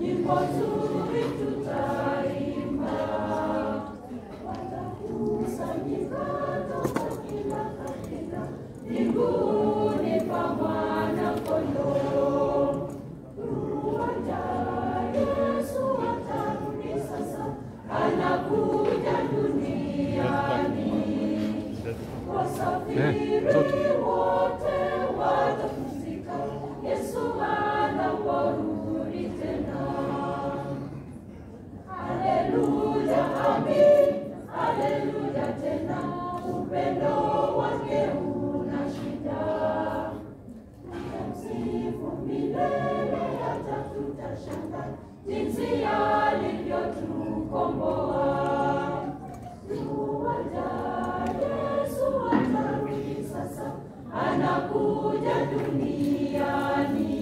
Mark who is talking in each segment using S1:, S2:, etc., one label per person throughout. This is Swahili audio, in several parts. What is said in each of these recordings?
S1: Niech podsłuchaj tutaj. jinsi alivyotukomboa. Tuwataje Yesu atarudi sasa, anakuja duniani.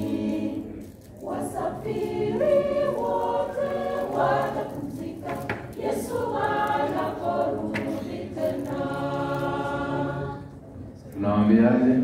S1: Wasafiri wote watapumzika, Yesu anaporudi tena.
S2: Tunaambiaje?